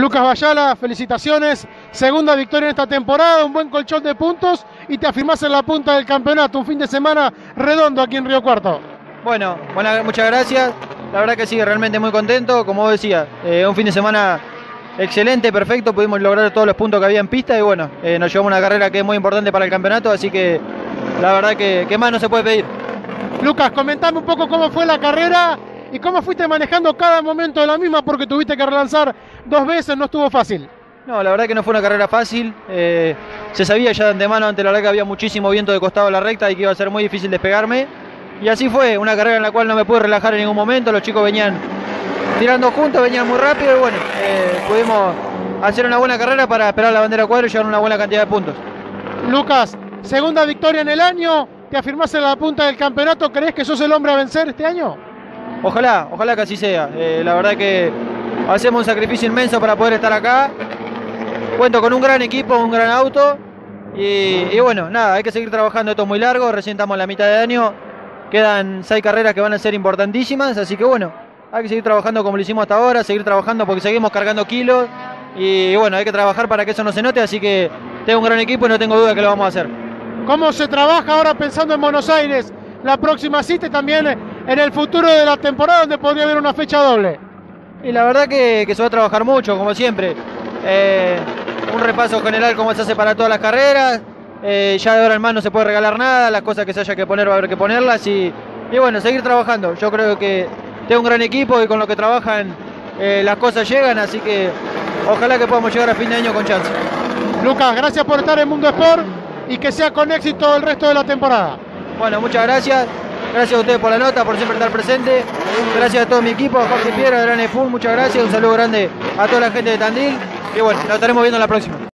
Lucas Bayala, felicitaciones. Segunda victoria en esta temporada, un buen colchón de puntos y te afirmás en la punta del campeonato. Un fin de semana redondo aquí en Río Cuarto. Bueno, bueno muchas gracias. La verdad que sí, realmente muy contento. Como vos decías, eh, un fin de semana excelente, perfecto. Pudimos lograr todos los puntos que había en pista y bueno, eh, nos llevamos una carrera que es muy importante para el campeonato. Así que la verdad que, que más no se puede pedir. Lucas, comentame un poco cómo fue la carrera y cómo fuiste manejando cada momento de la misma porque tuviste que relanzar dos veces, no estuvo fácil. No, la verdad que no fue una carrera fácil. Eh, se sabía ya de antemano ante la verdad que había muchísimo viento de costado de la recta y que iba a ser muy difícil despegarme. Y así fue, una carrera en la cual no me pude relajar en ningún momento. Los chicos venían tirando juntos, venían muy rápido y bueno, eh, pudimos hacer una buena carrera para esperar la bandera cuadro y llegar a una buena cantidad de puntos. Lucas, segunda victoria en el año, te afirmás en la punta del campeonato, ¿crees que sos el hombre a vencer este año? Ojalá, ojalá que así sea. Eh, la verdad que hacemos un sacrificio inmenso para poder estar acá. Cuento con un gran equipo, un gran auto. Y, bueno, nada, hay que seguir trabajando. Esto es muy largo, recién estamos en la mitad de año. Quedan seis carreras que van a ser importantísimas, así que bueno, hay que seguir trabajando como lo hicimos hasta ahora, seguir trabajando porque seguimos cargando kilos. Y bueno, hay que trabajar para que eso no se note, así que tengo un gran equipo y no tengo duda que lo vamos a hacer. ¿Cómo se trabaja ahora pensando en Buenos Aires? La próxima cita también en el futuro de la temporada donde podría haber una fecha doble. Y la verdad que, se va a trabajar mucho, como siempre. Eh, un repaso general como se hace para todas las carreras. Eh, ya de ahora en más no se puede regalar nada, las cosas que se haya que poner va a haber que ponerlas y, bueno, seguir trabajando. Yo creo que tengo un gran equipo y con lo que trabajan eh, las cosas llegan, así que ojalá que podamos llegar a fin de año con chance. Lucas, gracias por estar en Mundo Sport y que sea con éxito el resto de la temporada. Bueno, muchas gracias. Gracias a ustedes por la nota, por siempre estar presente. Gracias a todo mi equipo, a Jorge Piedra, Gran Full, muchas gracias. Un saludo grande a toda la gente de Tandil. Y bueno, nos estaremos viendo la próxima.